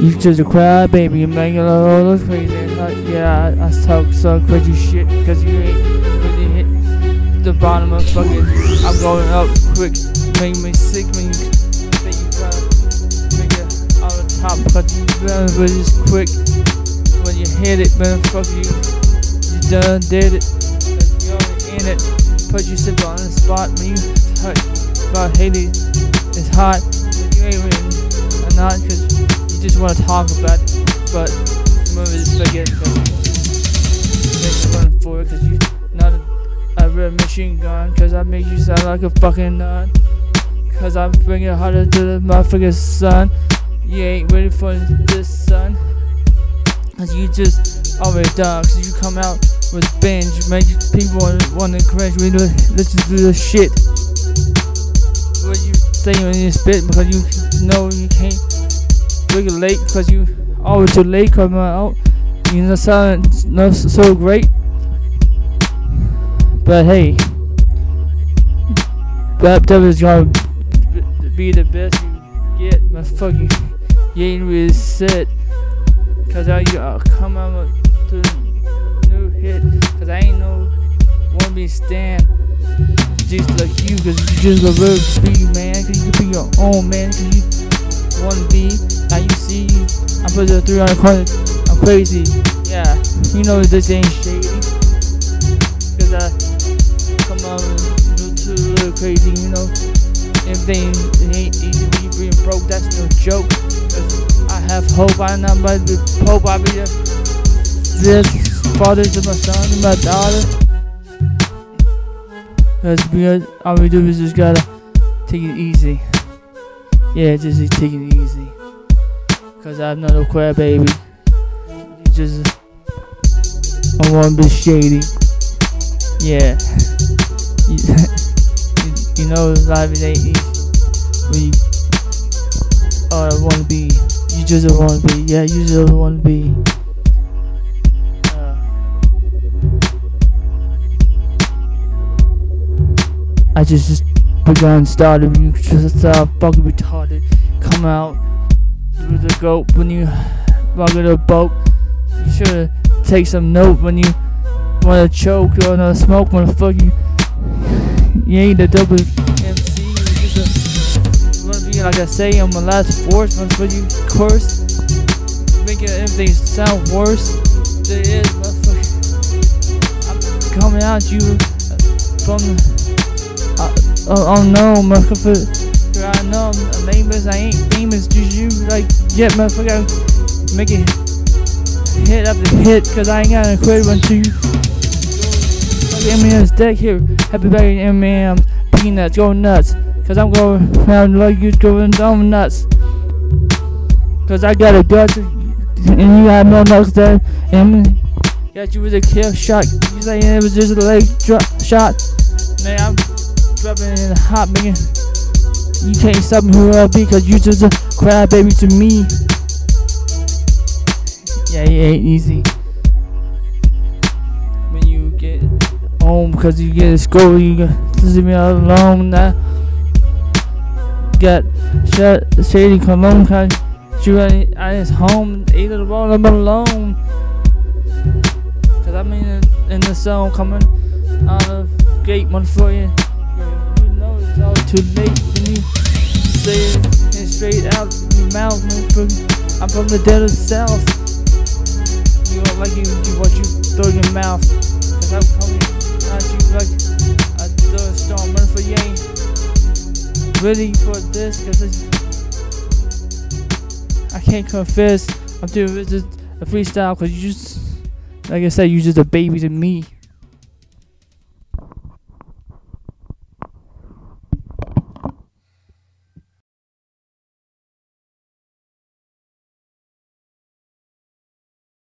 You just a cry baby, you make it all look crazy. Like, yeah, I, I talk some crazy shit because you ain't really hit the bottom of fucking. I'm going up quick, make me sick when you think you gotta make it on the top because you done really just quick. When you hit it, man, fuck you. You done did it. Cause you only in it. Put yourself on the spot when you touch about Hailie. It's hot. You ain't really not because you just want to talk about it. But remember this forget you run for it because you not a, a real machine gun because I make you sound like a fucking nut. Cause I'm bringing harder to the motherfucking sun. You ain't ready for this son. Cause you just already done. Cause you come out with binge. Make people to encourage me to listen to the shit. What you say when you spit because you know you can't regulate because you always too late coming out. You know, sound not so great. But hey, Rap Devil's gonna be the best you get. My fucking, game really set. Cause I uh, come out to new hit. Cause I ain't no wanna be stand just like you. Cause you just a real be man. Cause you can be your own man. Cause you wanna be. Now you see, I put the three on the corner. I'm crazy. Yeah, you know this ain't shady. Cause I come out too little crazy, you know. Everything ain't easy when you being broke, that's no joke. Cause I have hope, I'm not about to be pope, I'll be the this father to my son and my daughter. That's because all we do is just gotta take it easy. Yeah, just take it easy. Cause I'm not a queer baby. You just I wanna be shady. Yeah. You, you know life it ain't easy. When you oh I wanna be you just don't wanna be yeah, you just wanna be uh, I just just begun started you just stop fucking retarded. Come out with the goat when you fucking a boat. You should take some note when you wanna choke or wanna smoke wanna fuck you you ain't the double MC you a, wanna be like I say I'm my last force motherfucker. You course making everything sound worse. It is motherfucker. I'm coming at you from uh, oh, oh no motherfucker I know I'm famous I ain't famous just you like yeah motherfucker make it hit after hit cause I ain't gonna quit until you M&M's deck here. Happy birthday, M&M. Peanuts, go nuts. Cause I'm going around like you going down nuts. Cause I got a gut and you have no nuts there. And got you with a kill shot. You saying it was just a leg drop shot. Man, I'm dropping in the hot man. You can't stop me who I be cause you just a crybaby to me. Yeah, it ain't easy. When you get home because you get a school, you got to leave me alone now. Got shut shady cologne cause you at at his home, either the ball I'm alone. Cause I'm in the, in the zone coming out of gate motherfucker. You You know it's all too late when you say it straight out your mouth, motherfucker. I'm from the dead south. You don't like you, what you throw in your mouth. Cause I'm coming at you like a thunderstorm. Run for you ain't ready for this. Cause it's, I can't confess. I'm doing this a freestyle cause you just, like I said, you just a baby to me.